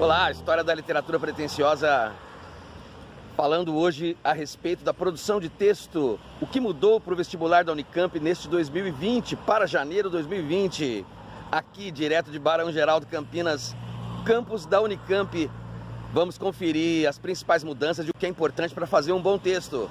Olá, história da literatura pretensiosa. Falando hoje a respeito da produção de texto, o que mudou para o vestibular da Unicamp neste 2020 para janeiro de 2020. Aqui, direto de Barão Geraldo Campinas, campus da Unicamp. Vamos conferir as principais mudanças e o que é importante para fazer um bom texto.